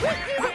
Woo!